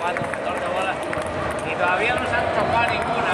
cuatro, dos de bolas. Y todavía no se han chocado ninguna.